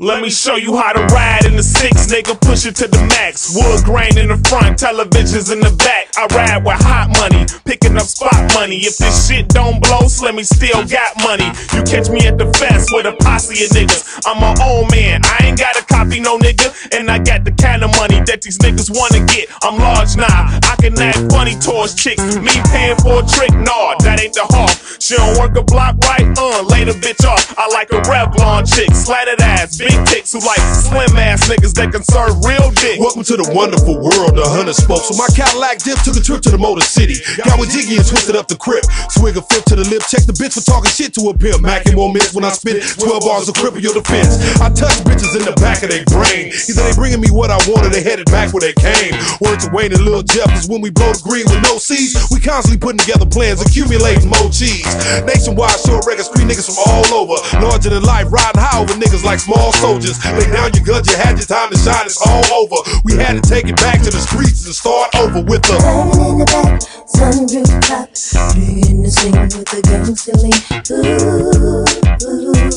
Let me show you how to ride in the six, nigga. Push it to the max. Wood grain in the front, televisions in the back. I ride with hot money, picking up spot money. If this shit don't blow, Slimmy still got money. You catch me at the fest with a posse of niggas. I'm my own man, I ain't gotta copy no nigga. And I got the kind of money that these niggas wanna get. I'm large now, I can act funny towards chicks. Me paying for a trick, nah, that ain't the heart. She don't work a block right, uh, lay the bitch off. I like a Revlon chick, slatted ass, big dicks who like slim ass niggas that can serve real dick. Welcome to the wonderful world the hunter spoke. So my Cadillac dip took a trip to the Motor City. Got with Jiggy and twisted up the crib. Swig a fifth to the lip, check the bitch for talking shit to a pimp. Macking more miss when I spit it. 12 bars will cripple your defense. I touch bitches in the back of their brain. Either they bringing me what I wanted, they headed back where they came. Word to Wayne and Lil Jeff is when we blow the green with no seeds. We constantly putting together plans, accumulating more cheese. Nationwide short records, three niggas from all over. Larger than life, riding high with niggas like small soldiers. Lay down your guns, you had your time to shine, it's all over. We had to take it back to the streets and start over with the. In the back, sunroof top, doing the sing with the gangster lean. Ooh, ooh,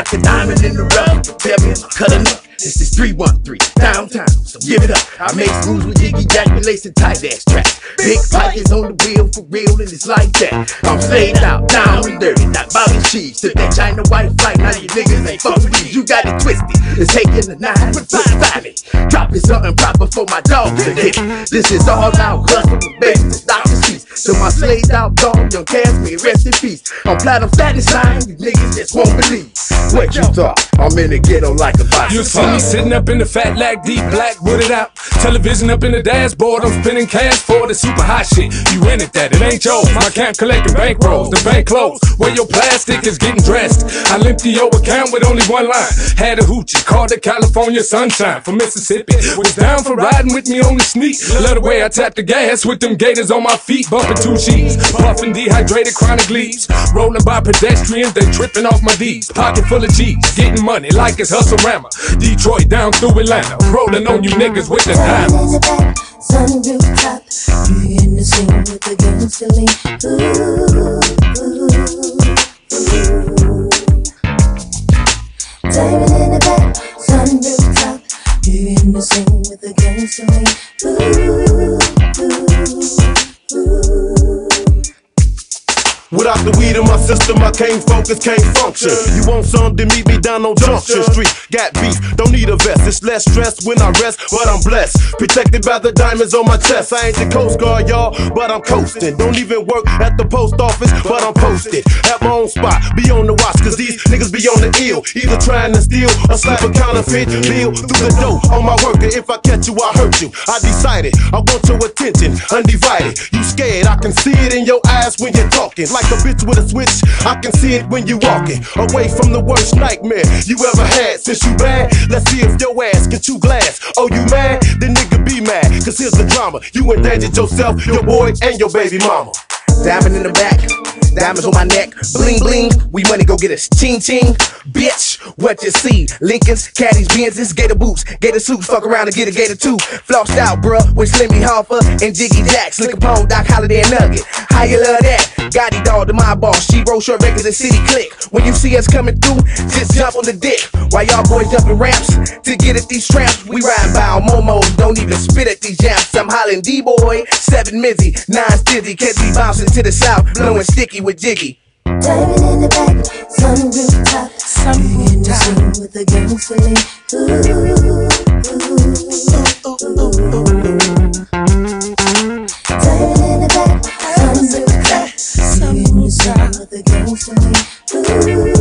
like a diamond in the rough, baby, I'm cutting up. This is 313 downtown, so give it up. I make moves with Jiggy Jack, relation tight ass tracks. Big pockets on the wheel for real, and it's like that. I'm slayed out, down and dirty, not Bobby Cheese. Took that China white flight, now you niggas ain't fuck with me. You got it twisted, it's taking the nine, but five it. Dropping something proper for my dogs to hit. This is all out hustle, baby, it's Dr. Cease. So my slayed out dog, young Casimir, rest in peace. I'm platinum satisfying, you niggas just won't believe. What you thought? I'm in the ghetto like a box You see me sitting up in the fat lag deep black wooded out. Television up in the dashboard, I'm spending cash for the super hot shit. You in it that, it ain't yours. My camp collecting bank rolls, the bank closed. Where your plastic is getting dressed. I limped your account with only one line. Had a hoochie, called the California Sunshine from Mississippi. Was down for riding with me on the sneak. Love the way I tap the gas with them gators on my feet, bumping two cheese. Puffing dehydrated chronic leaves. Rolling by pedestrians, they tripping off my D's. Pocket full of cheese, getting money like it's hustle rama. Detroit down through Atlanta, rolling on you niggas with the Diamonds. in the back, sunroof top, doing the sing with the. Ooh. Driving in the back, sunroof top, doing the sing with the lean. Ooh, ooh, ooh. Without the weed in my system, I can't focus, can't function. You want some, then meet me down on Junction Street. Got beef, don't need a vest. It's less stress when I rest, but I'm blessed. Protected by the diamonds on my chest. I ain't the Coast Guard, y'all, but I'm coasting. Don't even work at the post office, but I'm posted. At my own spot, be on the watch, cause these niggas be on the ill. Either trying to steal or slap a counterfeit bill through the dough on my worker. If I you, I hurt you. I decided I want your attention, undivided. You scared, I can see it in your eyes when you're talking. Like a bitch with a switch, I can see it when you're walking. Away from the worst nightmare you ever had. Since you bad, let's see if your ass can chew glass. Oh, you mad? Then nigga be mad. Cause here's the drama. You endangered yourself, your boy, and your baby mama. Diamond in the back, diamonds on my neck, bling bling. We money go get us ching ching. Bitch, what you see? Lincolns, caddies, Benzes, gator boots, gator suits. Fuck around and get a gator too. Flossed out, bruh, with Slimmy Hoffa and Jiggy Jacks. Lick Capone, Doc Holiday and Nugget. How you love that? Gotti dog to my boss. She roll short records and city click. When you see us coming through, just jump on the dick. While y'all boys jumping ramps to get at these tramps, we ride by on momos. Don't even spit at these jams. I'm hollering D-boy, seven Mizzy, nine Stizzy. Catch me bouncing to the south, blowing sticky Biggie with Diggy. Diving in the back, some rooftop, some rooftop with a game feeling. Ooh, ooh, ooh, ooh. ooh. Diving in the back, some rooftop, some zone with a game feeling. Ooh.